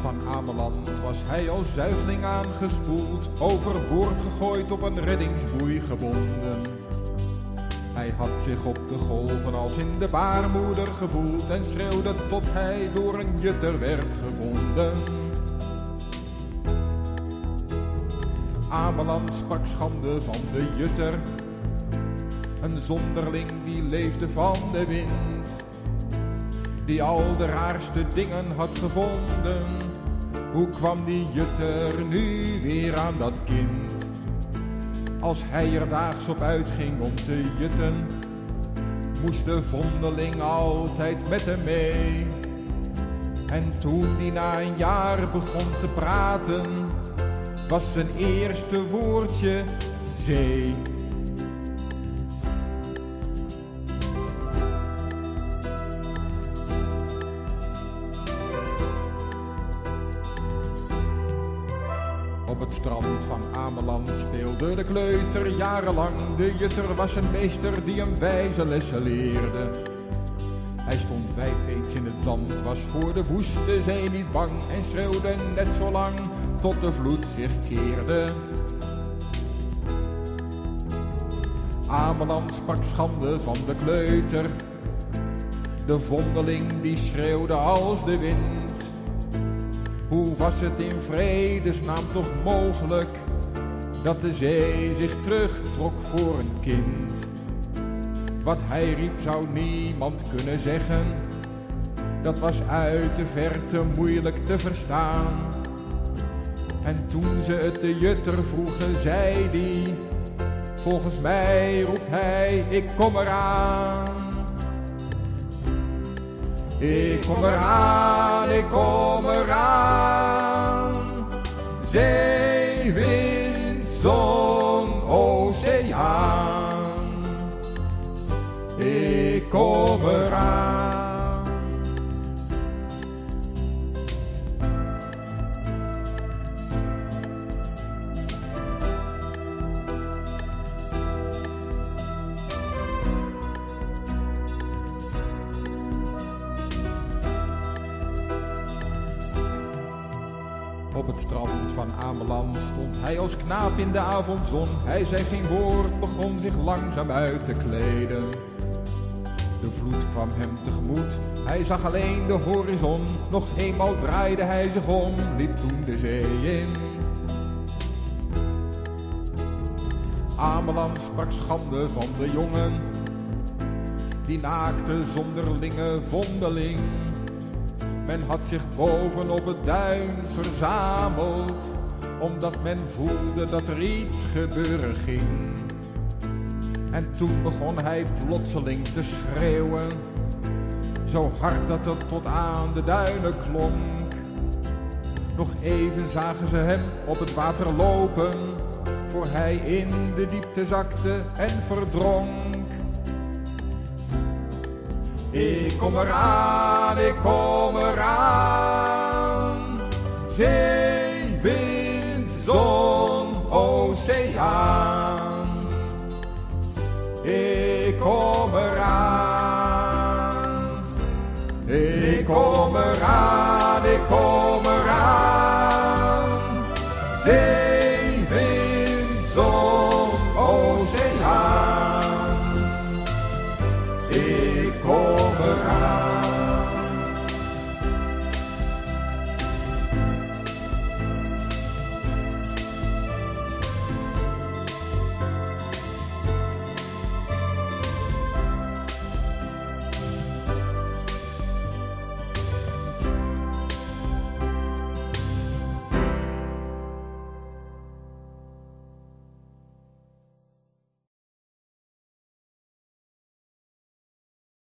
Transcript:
van Ameland was hij als zuigeling aangespoeld, overboord gegooid op een reddingsboei gebonden. Hij had zich op de golven als in de baarmoeder gevoeld en schreeuwde tot hij door een jutter werd gevonden. Ameland sprak schande van de jutter, een zonderling die leefde van de wind die al de raarste dingen had gevonden. Hoe kwam die jutter nu weer aan dat kind? Als hij er daags op uitging om te jutten, moest de vondeling altijd met hem mee. En toen hij na een jaar begon te praten, was zijn eerste woordje zee. Op het strand van Ameland speelde de kleuter jarenlang. De jutter was een meester die hem wijze lessen leerde. Hij stond wijdbeets in het zand, was voor de woeste zee niet bang en schreeuwde net zo lang tot de vloed zich keerde. Ameland sprak schande van de kleuter, de vondeling die schreeuwde als de wind. Hoe was het in vredesnaam toch mogelijk dat de zee zich terugtrok voor een kind? Wat hij riep zou niemand kunnen zeggen, dat was uit de verte moeilijk te verstaan. En toen ze het de jutter vroegen, zei die, volgens mij roept hij, ik kom eraan. Ik kom eraan, ik kom eraan. Zee, wind, zon, oceaan. Ik kom eraan. Op het strand van Ameland stond hij als knaap in de avondzon. Hij zei geen woord, begon zich langzaam uit te kleden. De vloed kwam hem tegemoet, hij zag alleen de horizon. Nog eenmaal draaide hij zich om, liep toen de zee in. Ameland sprak schande van de jongen, die naakte zonderlinge vondeling. Men had zich boven op het duin verzameld, omdat men voelde dat er iets gebeuren ging. En toen begon hij plotseling te schreeuwen, zo hard dat het tot aan de duinen klonk. Nog even zagen ze hem op het water lopen, voor hij in de diepte zakte en verdronk. Ik kom eraan, ik kom eraan. Zee, wind, zon, oceaan. Ik kom eraan. Ik kom eraan,